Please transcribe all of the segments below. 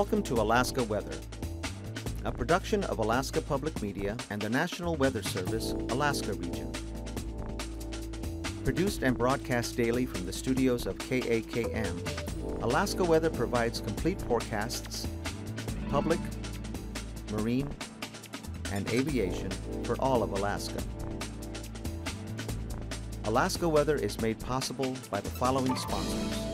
Welcome to Alaska Weather, a production of Alaska Public Media and the National Weather Service, Alaska Region. Produced and broadcast daily from the studios of KAKM, Alaska Weather provides complete forecasts, public, marine, and aviation for all of Alaska. Alaska Weather is made possible by the following sponsors.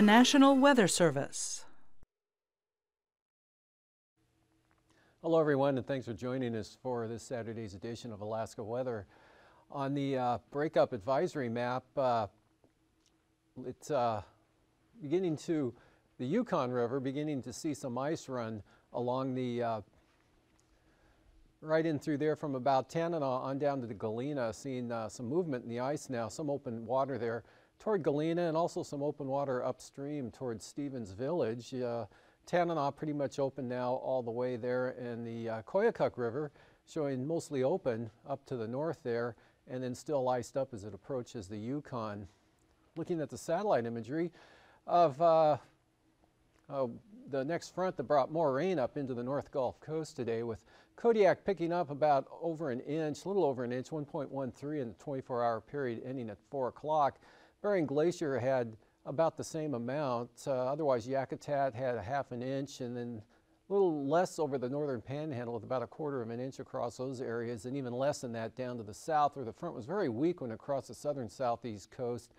The National Weather Service. Hello, everyone, and thanks for joining us for this Saturday's edition of Alaska Weather. On the uh, breakup advisory map, uh, it's uh, beginning to, the Yukon River, beginning to see some ice run along the, uh, right in through there from about Tanana on down to the Galena, seeing uh, some movement in the ice now, some open water there toward Galena and also some open water upstream towards Stevens Village. Uh, Tanana pretty much open now all the way there in the uh, Koyukuk River showing mostly open up to the north there and then still iced up as it approaches the Yukon. Looking at the satellite imagery of uh, uh, the next front that brought more rain up into the North Gulf Coast today with Kodiak picking up about over an inch, a little over an inch, 1.13 in the 24 hour period ending at 4 o'clock. Bering Glacier had about the same amount. Uh, otherwise, Yakutat had a half an inch and then a little less over the northern panhandle with about a quarter of an inch across those areas and even less than that down to the south where the front was very weak when across the southern southeast coast.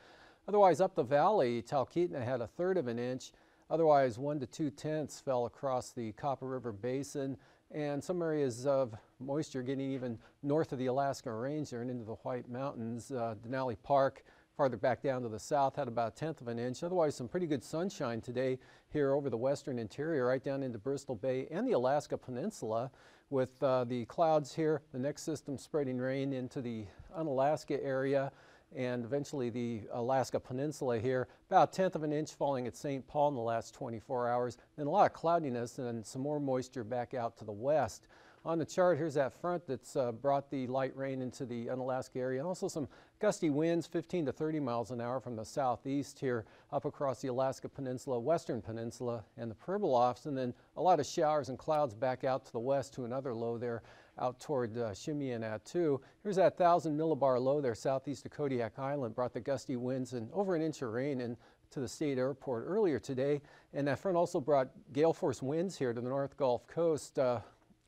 Otherwise, up the valley, Talkeetna had a third of an inch. Otherwise, one to two tenths fell across the Copper River Basin and some areas of moisture getting even north of the Alaska Range there and into the White Mountains. Uh, Denali Park farther back down to the south had about a tenth of an inch. Otherwise, some pretty good sunshine today here over the western interior, right down into Bristol Bay and the Alaska Peninsula with uh, the clouds here, the next system spreading rain into the Unalaska area and eventually the Alaska Peninsula here. About a tenth of an inch falling at St. Paul in the last 24 hours. Then a lot of cloudiness and some more moisture back out to the west. On the chart, here's that front that's uh, brought the light rain into the Unalaska area and also some gusty winds, 15 to 30 miles an hour from the southeast here up across the Alaska Peninsula, Western Peninsula, and the Pribilofs, and then a lot of showers and clouds back out to the west to another low there out toward uh, Shemya and Attu. Here's that 1,000 millibar low there southeast of Kodiak Island, brought the gusty winds and over an inch of rain in to the state airport earlier today. And that front also brought gale force winds here to the North Gulf Coast. Uh,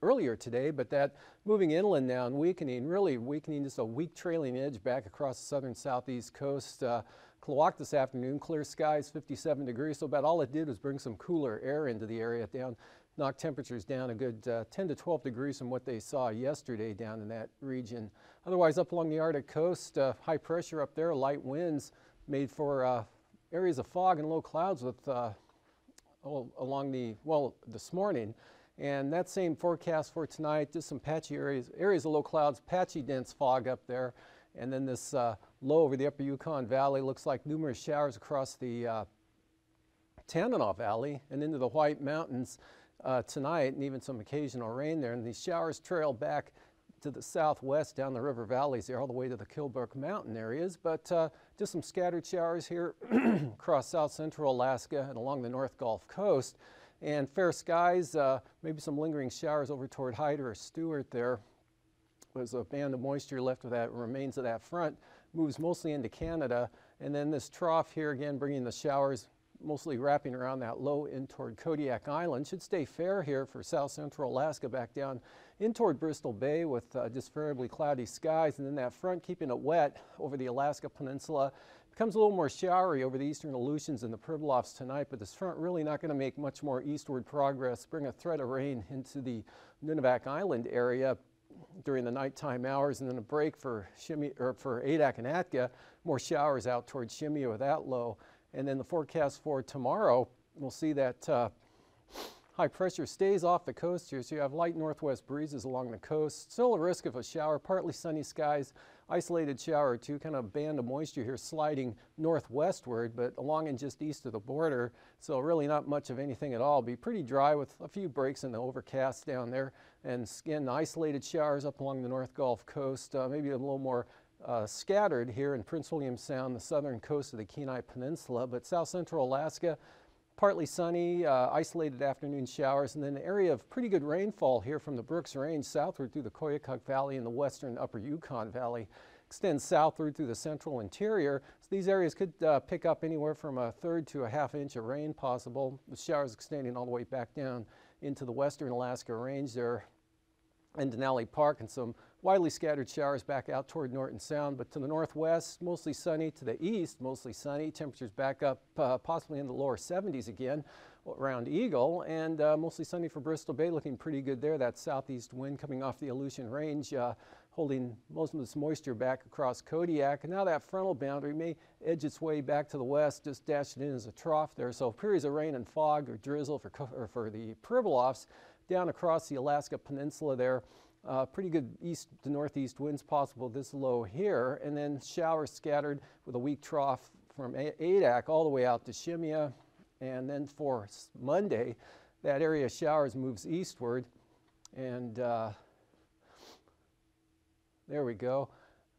earlier today, but that moving inland now and weakening, really weakening just a weak trailing edge back across the southern southeast coast. Uh, this afternoon, clear skies, 57 degrees, so about all it did was bring some cooler air into the area down, knock temperatures down a good uh, 10 to 12 degrees from what they saw yesterday down in that region. Otherwise, up along the Arctic coast, uh, high pressure up there, light winds made for uh, areas of fog and low clouds with uh, along the, well, this morning. And that same forecast for tonight, just some patchy areas, areas of low clouds, patchy dense fog up there. And then this uh, low over the upper Yukon Valley looks like numerous showers across the uh, Tanana Valley and into the White Mountains uh, tonight and even some occasional rain there. And these showers trail back to the southwest down the river valleys there all the way to the Kilbuck Mountain areas. But uh, just some scattered showers here across south central Alaska and along the North Gulf Coast. And fair skies, uh, maybe some lingering showers over toward Hyder or Stewart there. There's a band of moisture left of that remains of that front, moves mostly into Canada. And then this trough here again bringing the showers mostly wrapping around that low in toward Kodiak Island. Should stay fair here for south central Alaska back down in toward Bristol Bay with uh, just variably cloudy skies. And then that front keeping it wet over the Alaska Peninsula Becomes a little more showery over the eastern Aleutians and the Pribilofs tonight, but this front really not going to make much more eastward progress, bring a threat of rain into the Nunivak Island area. during the nighttime hours, and then a break for Shemya or for Adak and Atka. More showers out towards Shemya with that low, and then the forecast for tomorrow, we'll see that uh, high pressure stays off the coast here, so you have light northwest breezes along the coast. Still a risk of a shower, partly sunny skies, isolated shower or two, kind of band of moisture here sliding northwestward, but along and just east of the border. So really not much of anything at all. Be pretty dry with a few breaks in the overcast down there. And again, isolated showers up along the North Gulf Coast, uh, maybe a little more uh, scattered here in Prince William Sound, the southern coast of the Kenai Peninsula, but south central Alaska, partly sunny, uh, isolated afternoon showers, and then an area of pretty good rainfall here from the Brooks Range southward through the Koyukuk Valley and the western upper Yukon Valley. Extends southward through the central interior. So these areas could uh, pick up anywhere from a third to a half inch of rain possible. The showers extending all the way back down into the western Alaska Range there and Denali Park and some widely scattered showers back out toward Norton Sound, but to the northwest, mostly sunny. To the east, mostly sunny. Temperatures back up uh, possibly in the lower 70s again around Eagle, and uh, mostly sunny for Bristol Bay, looking pretty good there. That southeast wind coming off the Aleutian Range, uh, holding most of this moisture back across Kodiak. And now that frontal boundary may edge its way back to the west, just dashed in as a trough there. So periods of rain and fog or drizzle for, for the Pribilofs down across the Alaska Peninsula there. Uh, pretty good east to northeast winds possible this low here, and then showers scattered with a weak trough from Adak all the way out to Shemya. And then for Monday, that area of showers moves eastward. And uh, there we go.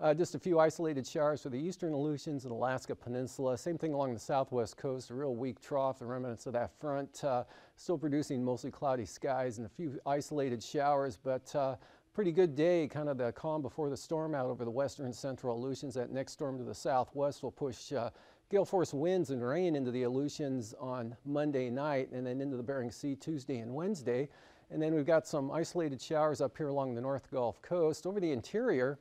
Uh, just a few isolated showers for the eastern Aleutians and Alaska Peninsula. Same thing along the southwest coast, a real weak trough, the remnants of that front. Uh, still producing mostly cloudy skies and a few isolated showers, but uh, pretty good day, kind of the calm before the storm out over the western central Aleutians. That next storm to the southwest will push uh, gale force winds and rain into the Aleutians on Monday night and then into the Bering Sea Tuesday and Wednesday. And then we've got some isolated showers up here along the North Gulf Coast. Over the interior,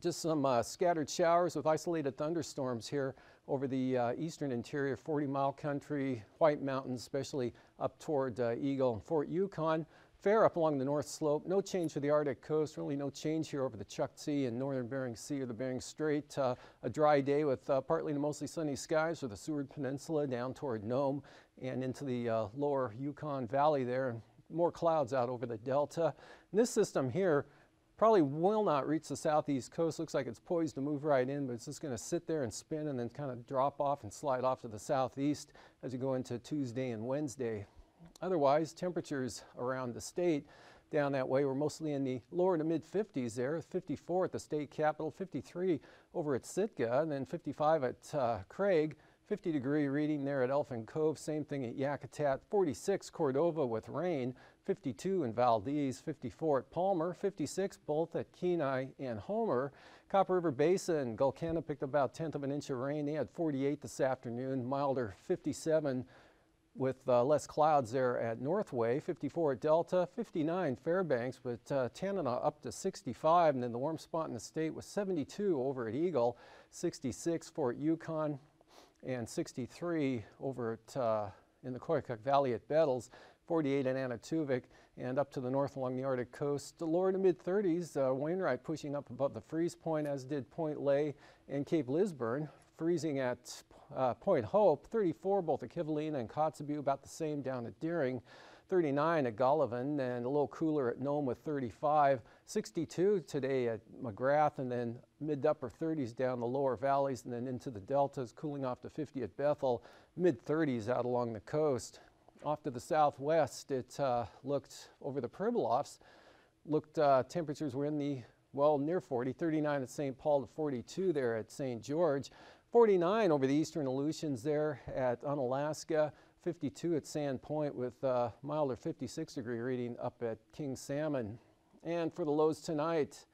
just some uh, scattered showers with isolated thunderstorms here over the uh, eastern interior, 40 mile country, White Mountains, especially up toward uh, Eagle and Fort Yukon. Fair up along the north slope, no change for the Arctic coast, really no change here over the Chukchi and northern Bering Sea or the Bering Strait. Uh, a dry day with uh, partly to mostly sunny skies for the Seward Peninsula down toward Nome and into the uh, lower Yukon Valley there. And more clouds out over the delta. And this system here Probably will not reach the southeast coast. Looks like it's poised to move right in, but it's just going to sit there and spin and then kind of drop off and slide off to the southeast as you go into Tuesday and Wednesday. Otherwise, temperatures around the state down that way were mostly in the lower to mid 50s there, 54 at the state capital, 53 over at Sitka, and then 55 at uh, Craig. 50 degree reading there at Elfin Cove, same thing at Yakutat, 46 Cordova with rain, 52 in Valdez, 54 at Palmer, 56 both at Kenai and Homer. Copper River Basin, Gulkana picked about tenth of an inch of rain. They had 48 this afternoon, milder 57 with uh, less clouds there at Northway, 54 at Delta, 59 Fairbanks, but uh, Tanana up to 65, and then the warm spot in the state was 72 over at Eagle, 66 for Yukon, and 63 over at, uh, in the Koyukuk Valley at Bettles, 48 in Anaktuvuk, and up to the north along the Arctic coast. The lower to mid 30s, uh, Wainwright pushing up above the freeze point, as did Point Lay and Cape Lisburne, freezing at uh, Point Hope, 34 both at Kivalina and Kotzebue, about the same down at Deering. 39 at Golovin and a little cooler at Nome with 35. 62 today at McGrath and then mid to upper 30s down the lower valleys and then into the deltas, cooling off to 50 at Bethel, mid 30s out along the coast. Off to the southwest, it uh, looked over the Pribilofs, looked uh, temperatures were in the, well, near 40, 39 at St. Paul to 42 there at St. George. 49 over the eastern Aleutians there at Unalaska, 52 at Sand Point with uh, milder 56 degree reading up at King Salmon. And for the lows tonight,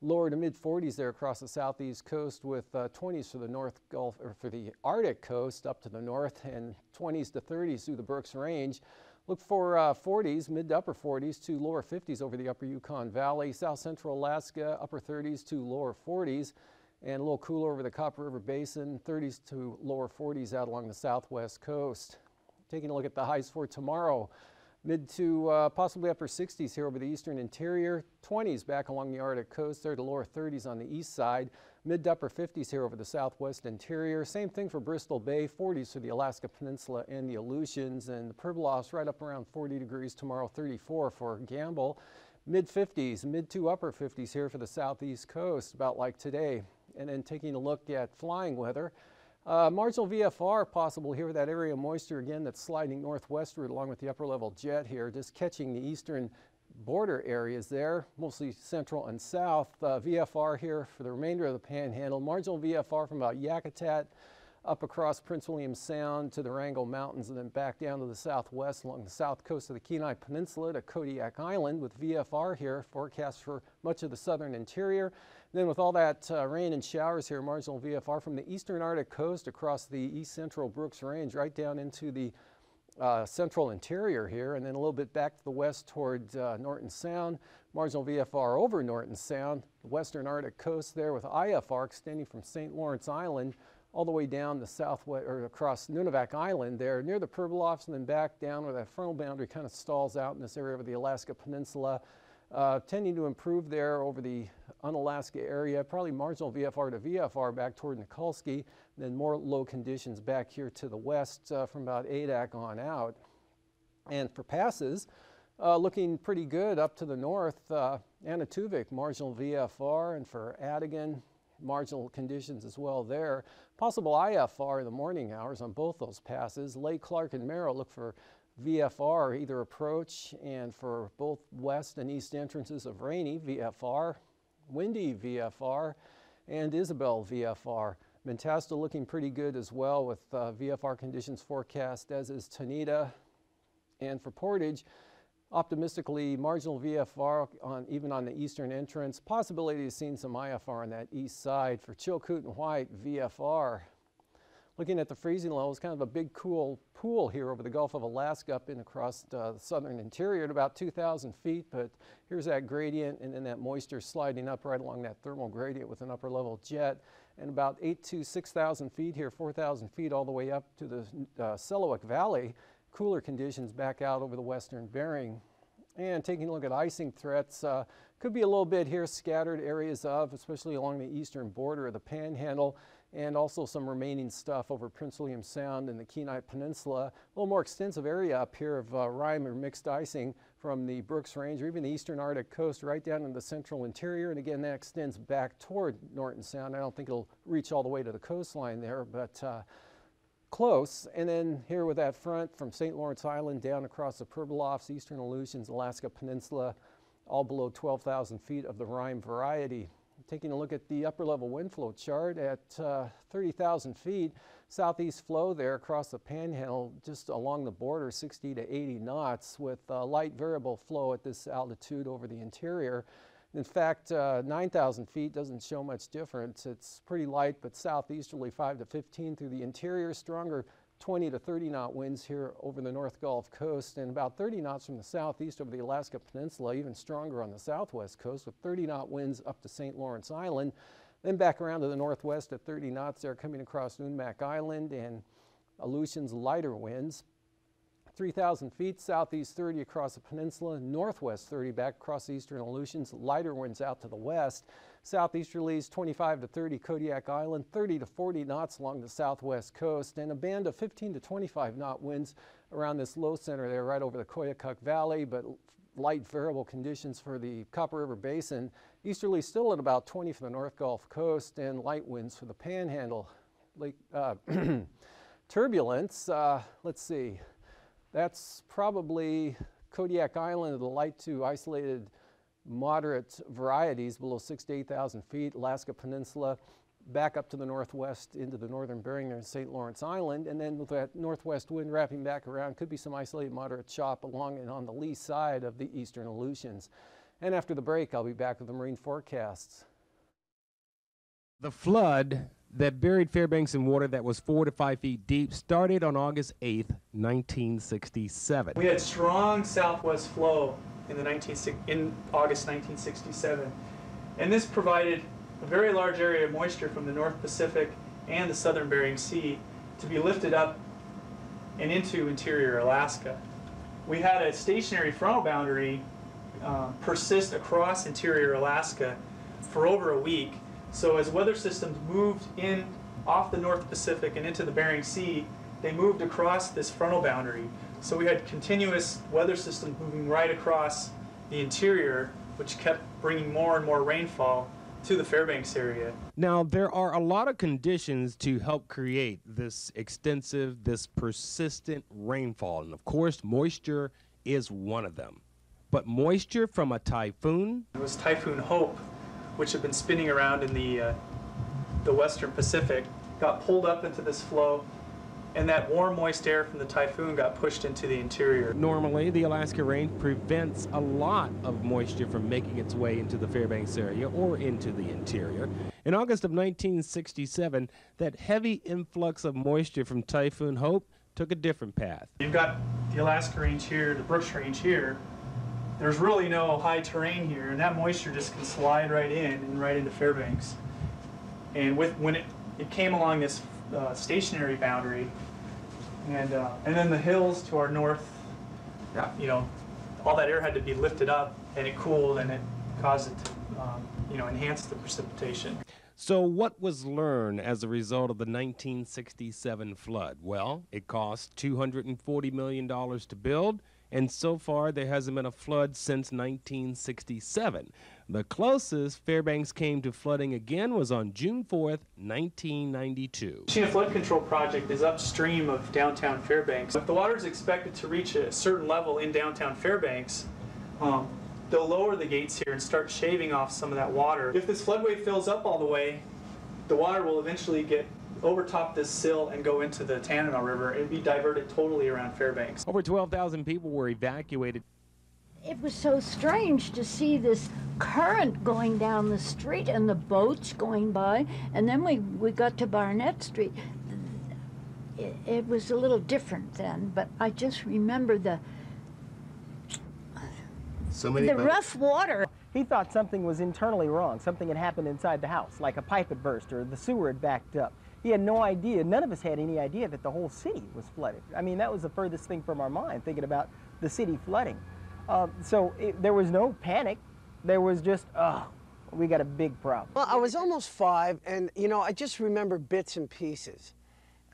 lower to mid 40s there across the southeast coast with uh, 20s for the North Gulf or for the Arctic coast up to the north and 20s to 30s through the Brooks Range. Look for uh, 40s, mid to upper 40s to lower 50s over the upper Yukon Valley, south central Alaska, upper 30s to lower 40s, and a little cooler over the Copper River Basin, 30s to lower 40s out along the southwest coast. Taking a look at the highs for tomorrow. Mid to uh, possibly upper 60s here over the eastern interior, 20s back along the Arctic coast, there to lower 30s on the east side, mid to upper 50s here over the southwest interior. Same thing for Bristol Bay, 40s for the Alaska Peninsula and the Aleutians, and the Pribilofs right up around 40 degrees tomorrow, 34 for Gambell. Mid 50s, mid to upper 50s here for the southeast coast, about like today. And then taking a look at flying weather. Uh, marginal VFR possible here with that area of moisture again that's sliding northwestward along with the upper level jet here, just catching the eastern border areas there, mostly central and south. Uh, VFR here for the remainder of the panhandle. Marginal VFR from about Yakutat up across Prince William Sound to the Wrangell Mountains and then back down to the southwest along the south coast of the Kenai Peninsula to Kodiak Island with VFR here forecast for much of the southern interior. Then with all that uh, rain and showers here, marginal VFR from the eastern Arctic coast across the east central Brooks Range right down into the uh, central interior here and then a little bit back to the west toward uh, Norton Sound. Marginal VFR over Norton Sound, the western Arctic coast there with IFR extending from St. Lawrence Island all the way down the southwest or across Nunivak Island there near the Pribilofs and then back down where that frontal boundary kind of stalls out in this area of the Alaska Peninsula uh, tending to improve there over the Unalaska area, probably marginal VFR to VFR back toward Nikolski, then more low conditions back here to the west uh, from about Adak on out. And for passes, uh, looking pretty good up to the north, uh, Anaktuvuk, marginal VFR, and for Atigun, marginal conditions as well there. Possible IFR in the morning hours on both those passes. Lake Clark and Merrill look for VFR either approach and for both west and east entrances of Rainy VFR, Windy VFR, and Isabel VFR. Mentasta looking pretty good as well with uh, VFR conditions forecast as is Tahneta. And for Portage, optimistically marginal VFR on even on the eastern entrance. Possibility of seeing some IFR on that east side. For Chilkoot and White, VFR looking at the freezing levels, kind of a big cool pool here over the Gulf of Alaska up and across uh, the southern interior at about 2,000 feet. But here's that gradient and then that moisture sliding up right along that thermal gradient with an upper level jet. And about 8 to 6,000 feet here, 4,000 feet all the way up to the uh, Selawik Valley. Cooler conditions back out over the western Bering. And taking a look at icing threats, uh, could be a little bit here scattered areas of, especially along the eastern border of the panhandle and also some remaining stuff over Prince William Sound and the Kenai Peninsula. A little more extensive area up here of uh, rime or mixed icing from the Brooks Range or even the eastern Arctic coast right down in the central interior. And again, that extends back toward Norton Sound. I don't think it'll reach all the way to the coastline there, but uh, close. And then here with that front from St. Lawrence Island down across the Pribilofs, eastern Aleutians, Alaska Peninsula, all below 12,000 feet of the rime variety taking a look at the upper level wind flow chart at uh, 30,000 feet, southeast flow there across the panhandle just along the border 60 to 80 knots with uh, light variable flow at this altitude over the interior. In fact, uh, 9,000 feet doesn't show much difference. It's pretty light, but southeasterly 5 to 15 through the interior, stronger 20 to 30 knot winds here over the North Gulf Coast and about 30 knots from the southeast over the Alaska Peninsula, even stronger on the southwest coast with 30 knot winds up to St. Lawrence Island. Then back around to the northwest at 30 knots there coming across Nunivak Island and Aleutians lighter winds. 3,000 feet, southeast 30 across the peninsula, northwest 30 back across the eastern Aleutians, lighter winds out to the west. Southeasterlies 25 to 30 Kodiak Island, 30 to 40 knots along the southwest coast, and a band of 15 to 25 knot winds around this low center there right over the Koyukuk Valley, but light variable conditions for the Copper River Basin. Easterly still at about 20 for the North Gulf Coast and light winds for the Panhandle. Lake, uh, turbulence, uh, let's see, that's probably Kodiak Island, the light to isolated moderate varieties below six to 8,000 feet, Alaska Peninsula, back up to the northwest into the northern Bering near St. Lawrence Island, and then with that northwest wind wrapping back around, could be some isolated moderate chop along and on the lee side of the eastern Aleutians. And after the break, I'll be back with the marine forecasts. The flood that buried Fairbanks in water that was four to five feet deep started on August 8th, 1967. We had strong southwest flow in, the 19, in August 1967, and this provided a very large area of moisture from the North Pacific and the southern Bering Sea to be lifted up and into interior Alaska. we had a stationary frontal boundary uh, persist across interior Alaska for over a week. So as weather systems moved in off the North Pacific and into the Bering Sea, they moved across this frontal boundary. So we had continuous weather systems moving right across the interior, which kept bringing more and more rainfall to the Fairbanks area. Now, there are a lot of conditions to help create this extensive, this persistent rainfall. And of course, moisture is one of them. But moisture from a typhoon? It was Typhoon Hope, which had been spinning around in the, uh, the western Pacific, got pulled up into this flow and that warm, moist air from the typhoon got pushed into the interior. Normally, the Alaska Range prevents a lot of moisture from making its way into the Fairbanks area or into the interior. In August of 1967, that heavy influx of moisture from Typhoon Hope took a different path. You've got the Alaska Range here, the Brooks Range here. There's really no high terrain here, and that moisture just can slide right in and right into Fairbanks. And with when it, it came along this uh, stationary boundary, and uh, and then the hills to our north. Yeah. You know, all that air had to be lifted up, and it cooled, and it caused it to, um, you know, enhance the precipitation. So, what was learned as a result of the 1967 flood? Well, it cost $240 million to build, and so far there hasn't been a flood since 1967. The closest Fairbanks came to flooding again was on June 4th, 1992. The Flood Control Project is upstream of downtown Fairbanks. If the water is expected to reach a certain level in downtown Fairbanks, um, they'll lower the gates here and start shaving off some of that water. If this floodway fills up all the way, the water will eventually get overtop this sill and go into the Tanana River and be diverted totally around Fairbanks. Over 12,000 people were evacuated it was so strange to see this current going down the street and the boats going by. And then we, we got to Barnett Street. It, it was a little different then, but I just remember the so many the rough water. He thought something was internally wrong. Something had happened inside the house, like a pipe had burst or the sewer had backed up. He had no idea, none of us had any idea that the whole city was flooded. I mean, that was the furthest thing from our mind, thinking about the city flooding. Uh, so it, there was no panic. There was just, oh, we got a big problem. Well, I was almost five, and you know, I just remember bits and pieces.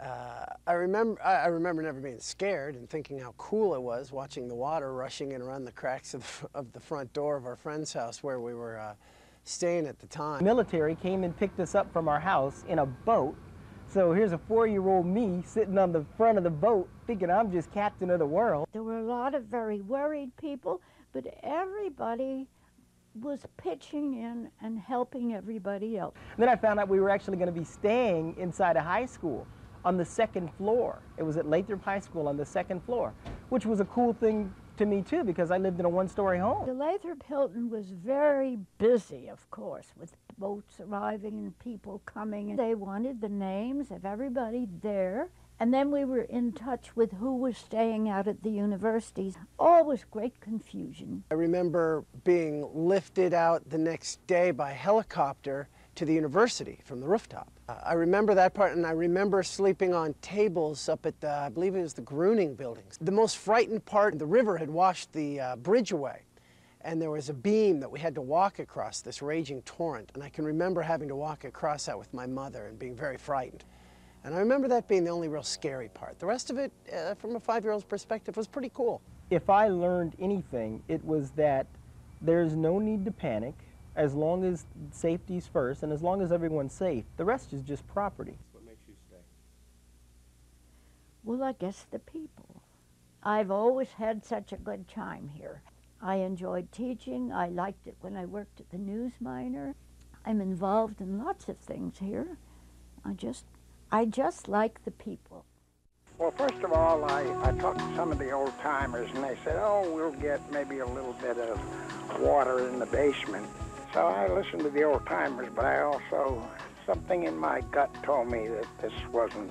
Uh, I remember, I remember never being scared and thinking how cool it was watching the water rushing in around the cracks of, of the front door of our friend's house where we were uh, staying at the time. Military came and picked us up from our house in a boat so here's a four-year-old me sitting on the front of the boat thinking I'm just captain of the world. There were a lot of very worried people, but everybody was pitching in and helping everybody else. And then I found out we were actually going to be staying inside a high school on the second floor. It was at Lathrop High School on the second floor, which was a cool thing to me too because I lived in a one-story home. The Lathrop Hilton was very busy, of course, with boats arriving and people coming. They wanted the names of everybody there. And then we were in touch with who was staying out at the universities. Always great confusion. I remember being lifted out the next day by helicopter to the university from the rooftop. Uh, I remember that part, and I remember sleeping on tables up at, the, I believe it was the Gruening buildings. The most frightened part, the river had washed the uh, bridge away, and there was a beam that we had to walk across, this raging torrent, and I can remember having to walk across that with my mother and being very frightened. And I remember that being the only real scary part. The rest of it, uh, from a five-year-old's perspective, was pretty cool. If I learned anything, it was that there's no need to panic as long as safety's first and as long as everyone's safe. The rest is just property. What makes you stay? Well, I guess the people. I've always had such a good time here. I enjoyed teaching. I liked it when I worked at the News Miner. I'm involved in lots of things here. I just, I just like the people. Well, first of all, I, I talked to some of the old timers, and they said, oh, we'll get maybe a little bit of water in the basement. So I listened to the old timers, but I also, something in my gut told me that this wasn't,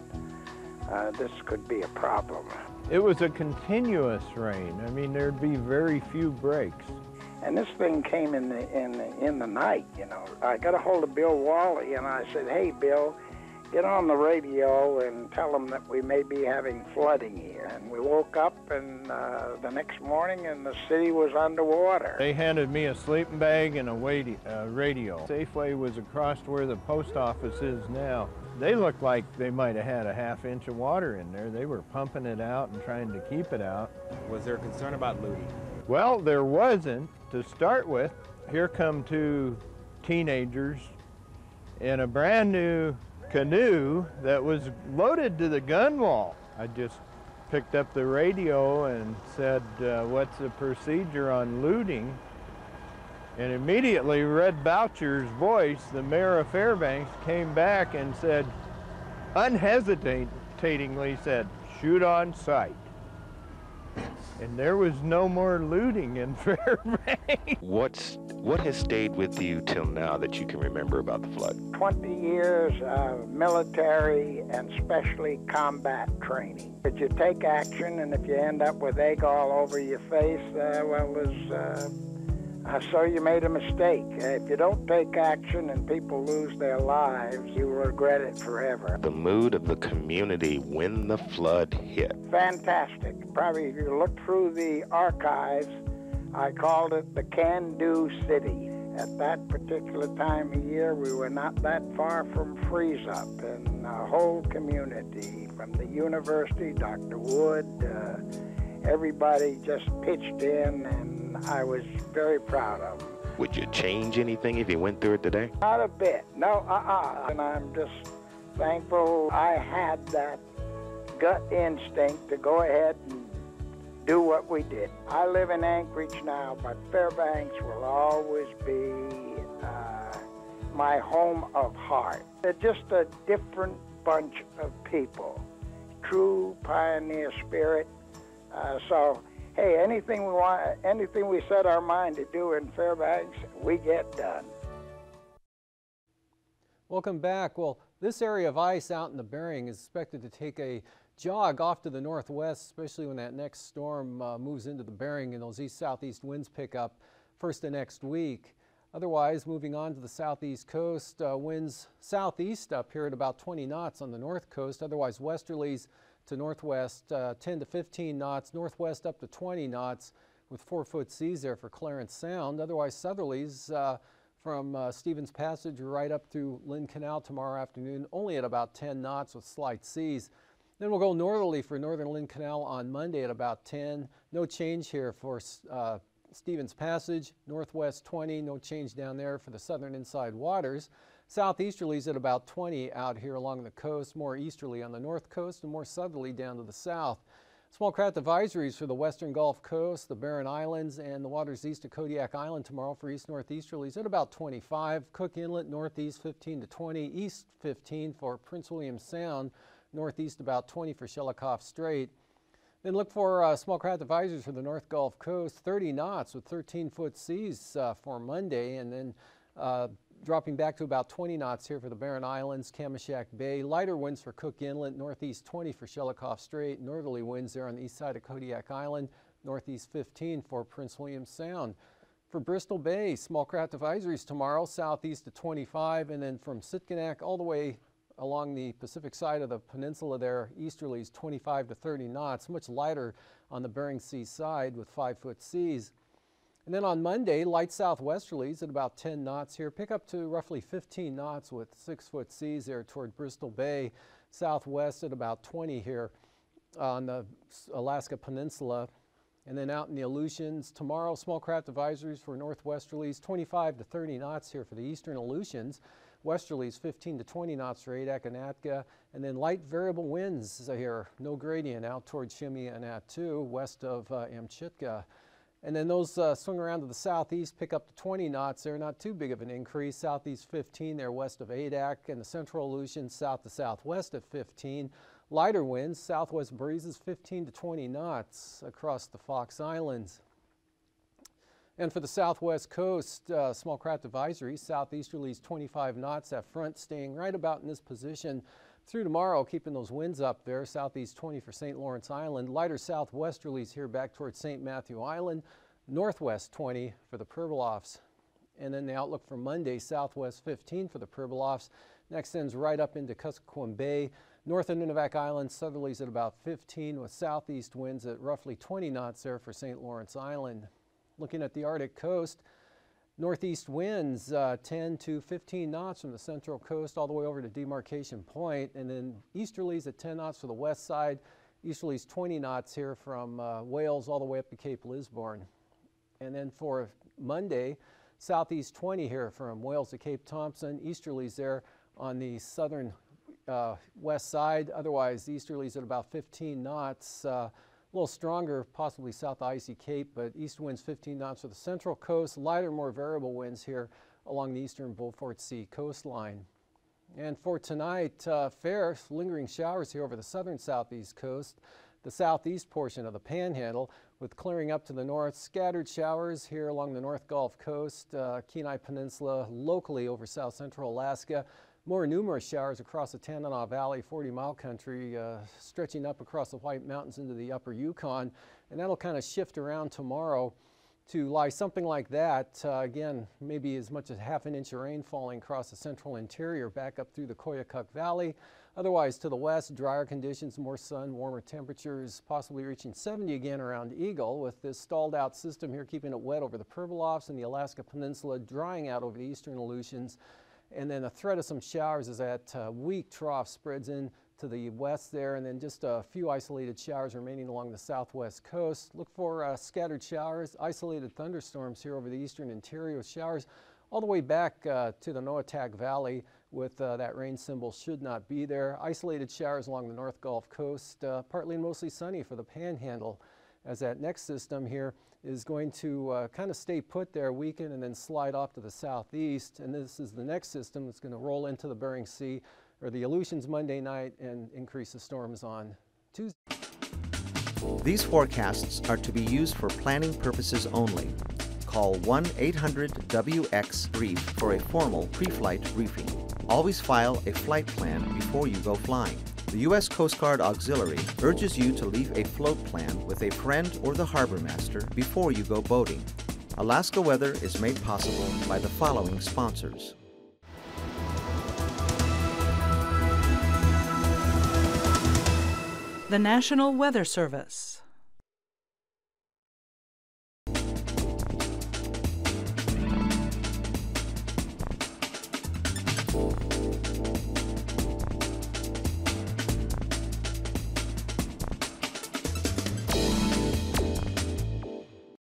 uh, this could be a problem. It was a continuous rain. I mean, there'd be very few breaks. And this thing came in the, in the, in the night, you know. I got a hold of Bill Wally and I said, hey, Bill, get on the radio and tell them that we may be having flooding here. And we woke up and uh, the next morning and the city was underwater. They handed me a sleeping bag and a radio. Safeway was across where the post office is now. They looked like they might have had a half inch of water in there. They were pumping it out and trying to keep it out. Was there concern about looting? Well, there wasn't to start with. Here come two teenagers in a brand new canoe that was loaded to the gun wall. I just picked up the radio and said, uh, What's the procedure on looting? And immediately, Red Boucher's voice, the mayor of Fairbanks, came back and said, unhesitatingly said, Shoot on sight. And there was no more looting in Fairbanks. What's what has stayed with you till now that you can remember about the flood? 20 years of military and especially combat training. If you take action and if you end up with egg all over your face, uh, well, it was uh, so you made a mistake. If you don't take action and people lose their lives, you will regret it forever. The mood of the community when the flood hit. Fantastic. Probably if you look through the archives, I called it the can do city. At that particular time of year, we were not that far from freeze up, and the whole community, from the university, Dr. Wood, uh, everybody just pitched in, and I was very proud of them. Would you change anything if you went through it today? Not a bit. No, uh uh And I'm just thankful I had that gut instinct to go ahead and do what we did. I live in Anchorage now, but Fairbanks will always be uh, my home of heart. They're just a different bunch of people, true pioneer spirit. Uh, so, hey, anything we want, anything we set our mind to do in Fairbanks, we get done. Welcome back. Well, this area of ice out in the Bering is expected to take a jog off to the northwest, especially when that next storm uh, moves into the Bering and those east-southeast winds pick up first of next week. Otherwise, moving on to the southeast coast, uh, winds southeast up here at about 20 knots on the north coast. Otherwise, westerlies to northwest uh, 10 to 15 knots, northwest up to 20 knots with four foot seas there for Clarence Sound. Otherwise, southerlies uh, from uh, Stephens Passage right up through Lynn Canal tomorrow afternoon, only at about 10 knots with slight seas. Then we'll go northerly for northern Lynn Canal on Monday at about 10. No change here for uh, Stephens Passage, northwest 20, no change down there for the southern inside waters. Southeasterlies at about 20 out here along the coast, more easterly on the north coast and more southerly down to the south. Small craft advisories for the western Gulf Coast, the Barren Islands, and the waters east of Kodiak Island tomorrow for east northeasterlies at about 25. Cook Inlet northeast 15 to 20, east 15 for Prince William Sound, northeast about 20 for Shelikof Strait. Then look for uh, small craft advisories for the North Gulf Coast, 30 knots with 13 foot seas uh, for Monday, and then uh, dropping back to about 20 knots here for the Barren Islands, Kamishak Bay. Lighter winds for Cook Inlet, northeast 20 for Shelikof Strait, northerly winds there on the east side of Kodiak Island, northeast 15 for Prince William Sound. For Bristol Bay, small craft advisories tomorrow, southeast to 25, and then from Sitkinak all the way along the Pacific side of the peninsula there, easterlies 25 to 30 knots, much lighter on the Bering Sea side with five foot seas. And then on Monday, light southwesterlies at about 10 knots here, pick up to roughly 15 knots with six foot seas there toward Bristol Bay, southwest at about 20 here on the Alaska Peninsula. And then out in the Aleutians, tomorrow, small craft advisories for northwesterlies, 25 to 30 knots here for the eastern Aleutians. Westerlies 15 to 20 knots for Adak and Atka, and then light variable winds here, no gradient out toward Shemya and Attu, west of uh, Amchitka. And then those uh, swing around to the southeast, pick up to 20 knots. They're not too big of an increase. Southeast 15 there west of Adak, and the central Aleutians south to southwest at 15. Lighter winds, southwest breezes 15 to 20 knots across the Fox Islands. And for the southwest coast, uh, small craft advisory, southeasterlies 25 knots. That front staying right about in this position through tomorrow, keeping those winds up there. Southeast 20 for St. Lawrence Island. Lighter southwesterlies here back towards St. Matthew Island. Northwest 20 for the Pribilofs. And then the outlook for Monday, southwest 15 for the Pribilofs. Next ends right up into Kuskokwim Bay. North of Nunivak Island, southerlies at about 15 with southeast winds at roughly 20 knots there for St. Lawrence Island. Looking at the Arctic coast, northeast winds uh, 10 to 15 knots from the central coast all the way over to Demarcation Point, and then easterlies at 10 knots for the west side, easterlies 20 knots here from uh, Wales all the way up to Cape Lisburne. And then for Monday, southeast 20 here from Wales to Cape Thompson, easterlies there on the southern uh, west side. Otherwise, easterlies at about 15 knots. A little stronger, possibly south icy Cape, but east winds 15 knots for the central coast. Lighter, more variable winds here along the eastern Beaufort Sea coastline. And for tonight, uh, fair lingering showers here over the southern southeast coast, the southeast portion of the panhandle, with clearing up to the north, scattered showers here along the North Gulf Coast, uh, Kenai Peninsula, locally over south central Alaska, more numerous showers across the Tanana Valley, 40 mile country, uh, stretching up across the White Mountains into the upper Yukon. And that'll kind of shift around tomorrow to lie something like that. Uh, again, maybe as much as half an inch of rain falling across the central interior back up through the Koyukuk Valley. Otherwise, to the west, drier conditions, more sun, warmer temperatures, possibly reaching 70 again around Eagle with this stalled out system here keeping it wet over the Pribilofs and the Alaska Peninsula, drying out over the eastern Aleutians. And then a threat of some showers as that uh, weak trough spreads in to the west there, and then just a few isolated showers remaining along the southwest coast. Look for uh, scattered showers, isolated thunderstorms here over the eastern interior, showers all the way back uh, to the Noatak Valley with uh, that rain symbol should not be there. Isolated showers along the North Gulf Coast, uh, partly and mostly sunny for the panhandle as that next system here is going to uh, kind of stay put there, weaken, and then slide off to the southeast. And this is the next system that's going to roll into the Bering Sea or the Aleutians Monday night and increase the storms on Tuesday. These forecasts are to be used for planning purposes only. Call 1 800 WX Brief for a formal pre flight briefing. Always file a flight plan before you go flying. The U.S. Coast Guard Auxiliary urges you to leave a float plan with a friend or the harbor master before you go boating. Alaska Weather is made possible by the following sponsors. The National Weather Service.